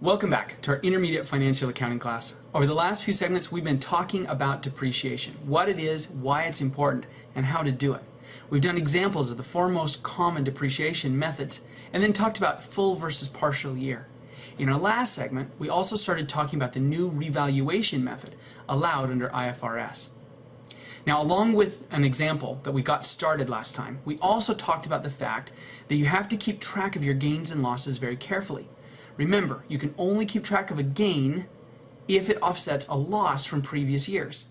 Welcome back to our intermediate financial accounting class. Over the last few segments, we've been talking about depreciation, what it is, why it's important, and how to do it. We've done examples of the four most common depreciation methods, and then talked about full versus partial year. In our last segment, we also started talking about the new revaluation method allowed under IFRS. Now, along with an example that we got started last time, we also talked about the fact that you have to keep track of your gains and losses very carefully. Remember, you can only keep track of a gain if it offsets a loss from previous years.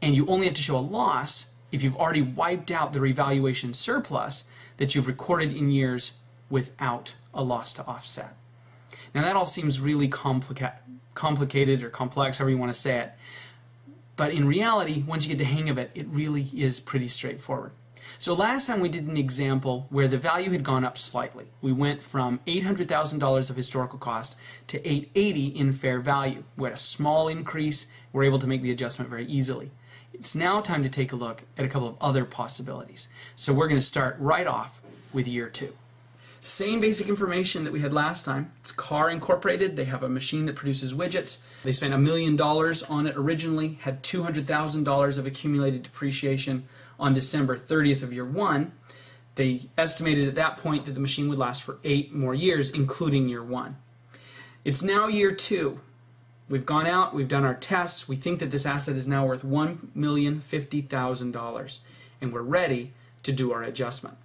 And you only have to show a loss if you've already wiped out the revaluation surplus that you've recorded in years without a loss to offset. Now that all seems really complica complicated or complex, however you want to say it. But in reality, once you get the hang of it, it really is pretty straightforward. So last time we did an example where the value had gone up slightly. We went from $800,000 of historical cost to 880 in fair value. We had a small increase. We're able to make the adjustment very easily. It's now time to take a look at a couple of other possibilities. So we're going to start right off with year two. Same basic information that we had last time. It's Car Incorporated. They have a machine that produces widgets. They spent a million dollars on it originally, had $200,000 of accumulated depreciation on December 30th of year one. They estimated at that point that the machine would last for eight more years, including year one. It's now year two. We've gone out, we've done our tests, we think that this asset is now worth $1,050,000, and we're ready to do our adjustment.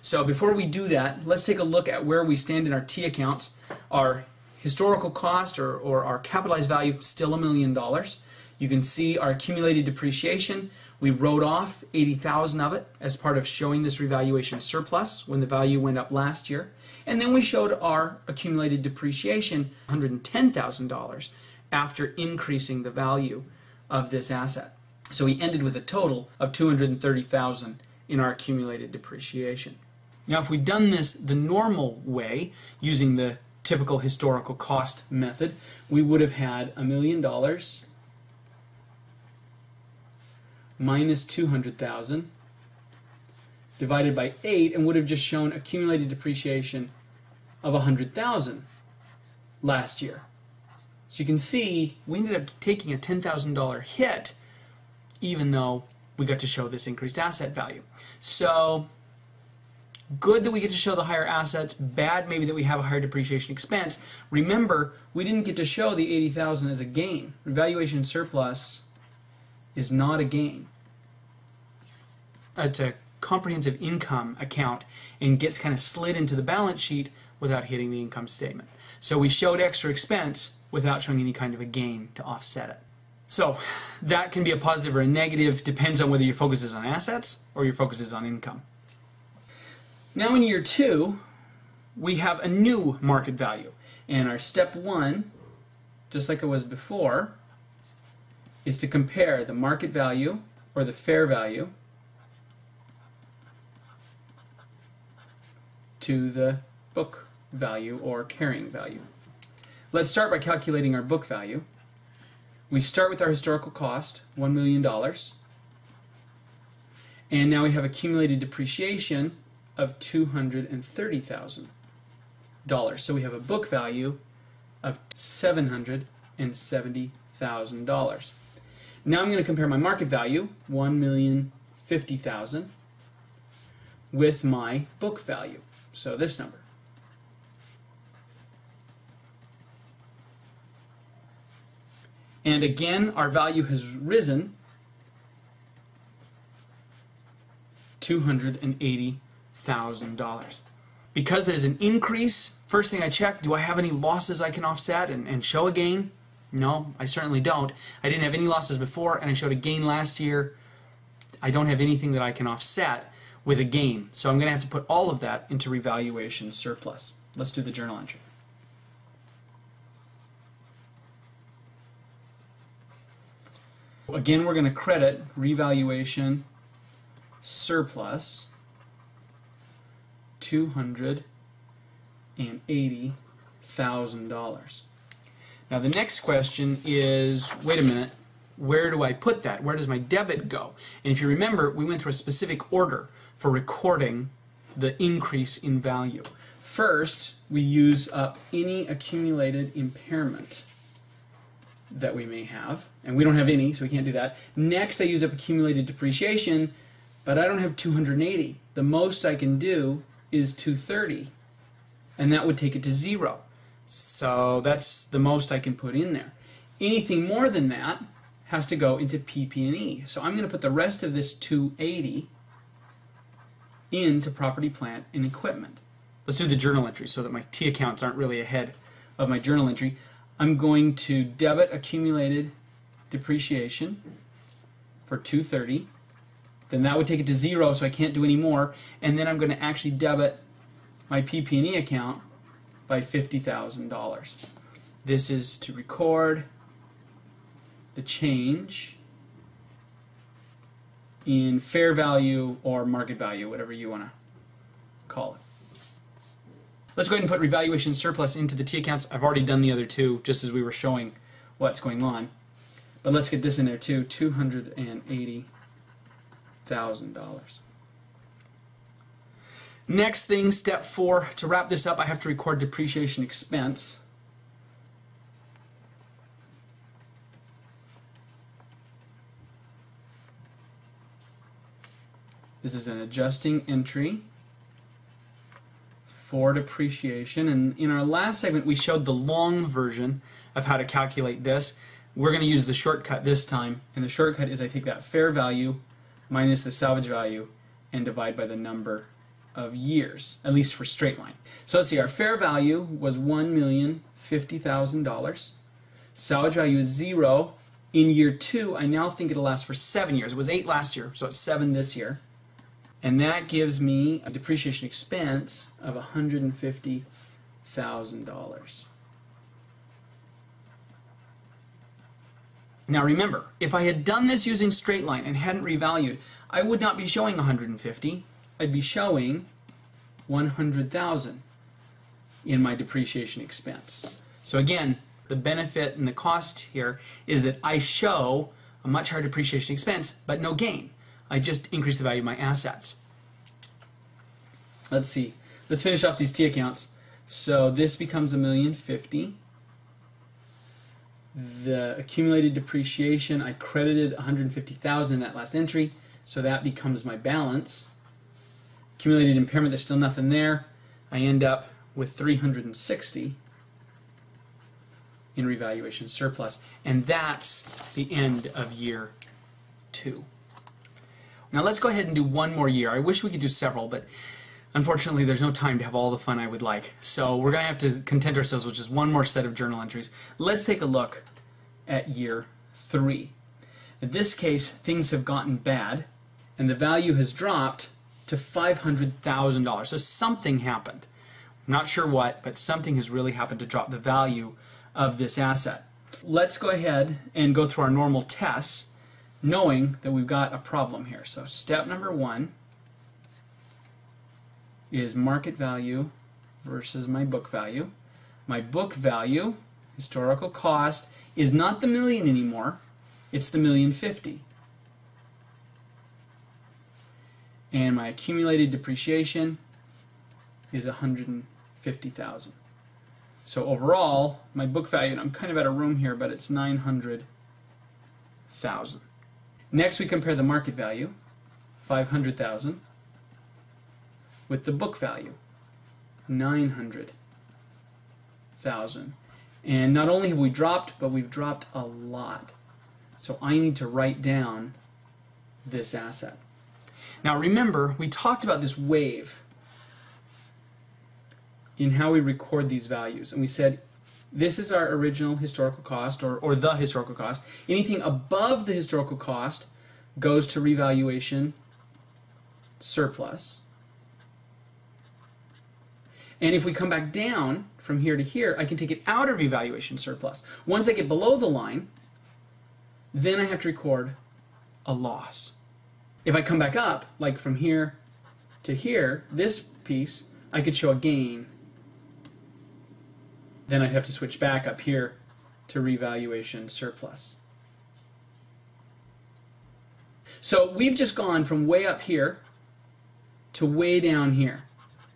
So before we do that, let's take a look at where we stand in our T accounts. Our historical cost or, or our capitalized value still a million dollars. You can see our accumulated depreciation. We wrote off 80,000 of it as part of showing this revaluation surplus when the value went up last year. And then we showed our accumulated depreciation $110,000 after increasing the value of this asset. So we ended with a total of 230,000 in our accumulated depreciation. Now, if we'd done this the normal way, using the typical historical cost method, we would have had a million dollars minus 200,000 divided by 8 and would have just shown accumulated depreciation of 100,000 last year. So you can see we ended up taking a $10,000 hit even though we got to show this increased asset value. So Good that we get to show the higher assets, bad maybe that we have a higher depreciation expense. Remember, we didn't get to show the 80,000 as a gain. Revaluation surplus is not a gain. It's a comprehensive income account and gets kind of slid into the balance sheet without hitting the income statement. So we showed extra expense without showing any kind of a gain to offset it. So that can be a positive or a negative, depends on whether your focus is on assets or your focus is on income. Now in year two, we have a new market value. And our step one, just like it was before, is to compare the market value or the fair value to the book value or carrying value. Let's start by calculating our book value. We start with our historical cost, $1 million. And now we have accumulated depreciation of $230,000. So we have a book value of $770,000. Now I'm going to compare my market value, 1,050,000, with my book value. So this number. And again, our value has risen 280 $1,000. Because there's an increase, first thing I check, do I have any losses I can offset and, and show a gain? No, I certainly don't. I didn't have any losses before, and I showed a gain last year. I don't have anything that I can offset with a gain. So I'm going to have to put all of that into revaluation surplus. Let's do the journal entry. Again, we're going to credit revaluation surplus $280,000. Now the next question is, wait a minute, where do I put that? Where does my debit go? And if you remember, we went through a specific order for recording the increase in value. first, we use up any accumulated impairment that we may have, and we don't have any, so we can't do that. Next, I use up accumulated depreciation, but I don't have 280. The most I can do is 230, and that would take it to zero. So that's the most I can put in there. Anything more than that has to go into PP&E. So I'm going to put the rest of this 280 into property, plant, and equipment. Let's do the journal entry so that my T accounts aren't really ahead of my journal entry. I'm going to debit accumulated depreciation for 230. Then that would take it to zero, so I can't do any more. And then I'm going to actually debit my PP&E account by $50,000. This is to record the change in fair value or market value, whatever you want to call it. Let's go ahead and put revaluation surplus into the T accounts. I've already done the other two just as we were showing what's going on. But let's get this in there too, $280,000. Next thing, step four, to wrap this up, I have to record depreciation expense. This is an adjusting entry for depreciation. And in our last segment, we showed the long version of how to calculate this. We're going to use the shortcut this time. And the shortcut is I take that fair value minus the salvage value and divide by the number of years, at least for straight line. So let's see, our fair value was $1,050,000. Salvage value is zero. In year two, I now think it'll last for seven years. It was eight last year, so it's seven this year. And that gives me a depreciation expense of $150,000. Now remember, if I had done this using straight line and hadn't revalued, I would not be showing 150. I'd be showing 100,000 in my depreciation expense. So again, the benefit and the cost here is that I show a much higher depreciation expense, but no gain. I just increase the value of my assets. Let's see. Let's finish off these T accounts. So this becomes a million fifty. The accumulated depreciation, I credited 150,000 in that last entry, so that becomes my balance. Accumulated impairment, there's still nothing there. I end up with 360 in revaluation surplus, and that's the end of year two. Now let's go ahead and do one more year. I wish we could do several, but unfortunately there's no time to have all the fun I would like. So we're going to have to content ourselves with just one more set of journal entries. Let's take a look at year three. In this case, things have gotten bad, and the value has dropped to $500,000. So something happened. I'm not sure what, but something has really happened to drop the value of this asset. Let's go ahead and go through our normal tests knowing that we've got a problem here. So step number one is market value versus my book value. My book value, historical cost, is not the million anymore. It's the million fifty. And my accumulated depreciation is 150,000. So overall, my book value, and I'm kind of out of room here, but it's 900,000. Next, we compare the market value, 500,000, with the book value, 900,000. And not only have we dropped, but we've dropped a lot. So I need to write down this asset. Now remember, we talked about this wave in how we record these values. And we said this is our original historical cost or, or the historical cost. Anything above the historical cost goes to revaluation surplus. And if we come back down from here to here, I can take it out of revaluation surplus. Once I get below the line, then I have to record a loss. If I come back up, like from here to here, this piece, I could show a gain then I'd have to switch back up here to revaluation surplus. So we've just gone from way up here to way down here.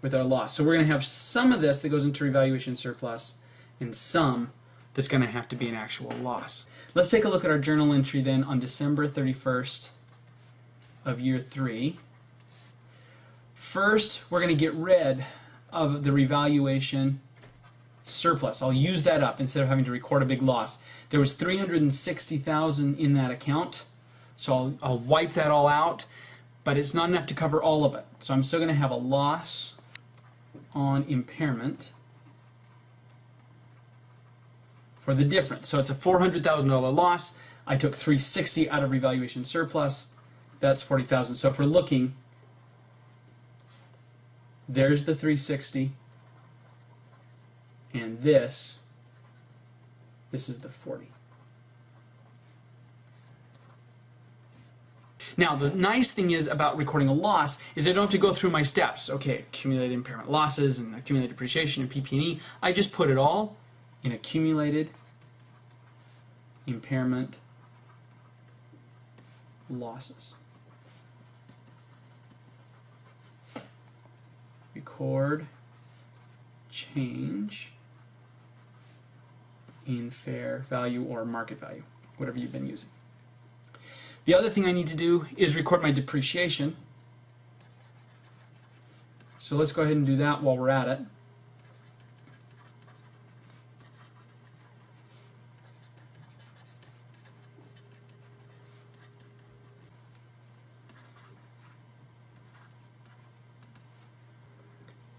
with our loss. So we're going to have some of this that goes into revaluation surplus and some that's going to have to be an actual loss. Let's take a look at our journal entry then on December 31st of year 3. First, we're going to get rid of the revaluation surplus. I'll use that up instead of having to record a big loss. There was 360,000 in that account, so I'll, I'll wipe that all out, but it's not enough to cover all of it. So I'm still going to have a loss on impairment for the difference. So it's a $400,000 loss. I took 360 out of revaluation surplus. That's 40,000. So if we're looking, there's the 360 and this this is the 40. Now, the nice thing is about recording a loss is I don't have to go through my steps. Okay, accumulated impairment losses and accumulated depreciation and PP&E. I just put it all in accumulated impairment losses. Record change in fair value or market value, whatever you've been using. The other thing I need to do is record my depreciation. So let's go ahead and do that while we're at it.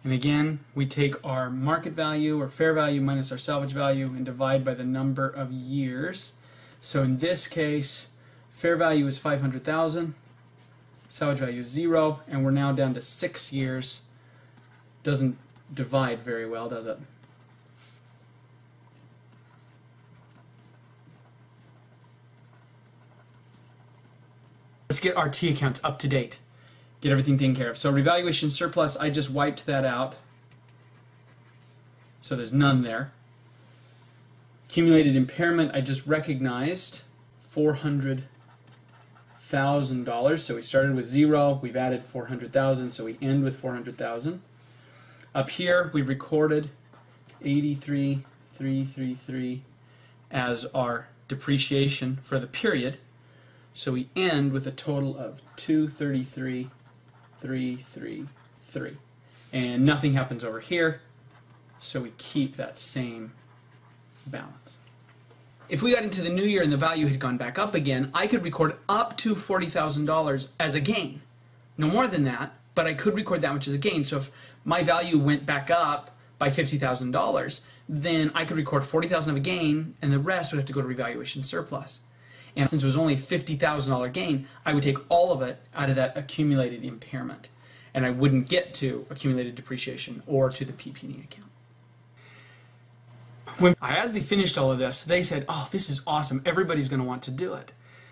And again, we take our market value or fair value minus our salvage value and divide by the number of years. So in this case, fair value is 500,000, salvage value is zero, and we're now down to six years. Doesn't divide very well, does it? Let's get our T accounts up to date get everything taken care of. So revaluation surplus, I just wiped that out. So there's none there. Accumulated impairment, I just recognized $400,000. So we started with zero, we've added 400,000, so we end with 400,000. Up here, we've recorded 83,333 as our depreciation for the period. So we end with a total of 233 three, three, three. And nothing happens over here, so we keep that same balance. If we got into the new year and the value had gone back up again, I could record up to $40,000 as a gain. No more than that, but I could record that much as a gain. So if my value went back up by $50,000, then I could record 40,000 of a gain and the rest would have to go to revaluation surplus. And since it was only a $50,000 gain, I would take all of it out of that accumulated impairment. And I wouldn't get to accumulated depreciation or to the PP&E account. When IASB finished all of this, they said, oh, this is awesome. Everybody's going to want to do it.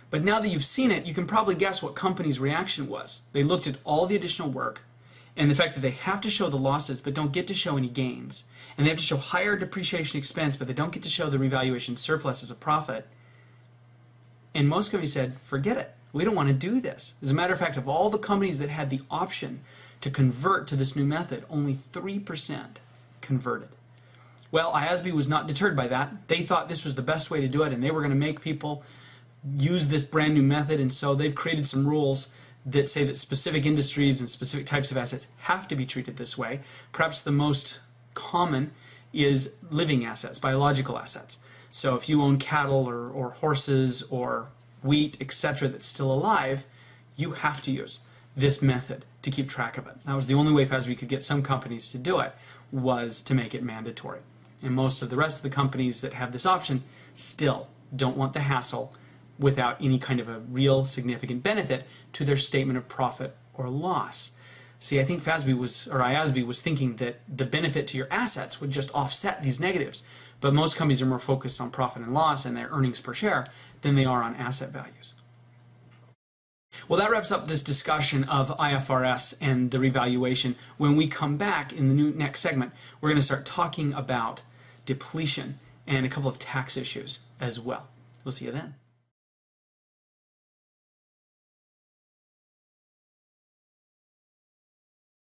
But now that you've seen it, you can probably guess what company's reaction was. They looked at all the additional work and the fact that they have to show the losses but don't get to show any gains. And they have to show higher depreciation expense but they don't get to show the revaluation surplus as a profit. And most companies said, forget it. We don't want to do this. As a matter of fact, of all the companies that had the option to convert to this new method, only 3% converted. Well, IASB was not deterred by that. They thought this was the best way to do it, and they were going to make people use this brand new method, and so they've created some rules that say that specific industries and specific types of assets have to be treated this way. Perhaps the most common is living assets, biological assets. So if you own cattle or, or horses or wheat, etc., that's still alive, you have to use this method to keep track of it. That was the only way FASB could get some companies to do it, was to make it mandatory. And most of the rest of the companies that have this option still don't want the hassle without any kind of a real significant benefit to their statement of profit or loss. See, I think FASB was, or IASB was thinking that the benefit to your assets would just offset these negatives. But most companies are more focused on profit and loss and their earnings per share than they are on asset values. Well, that wraps up this discussion of IFRS and the revaluation. When we come back in the new next segment, we're going to start talking about depletion and a couple of tax issues as well. We'll see you then.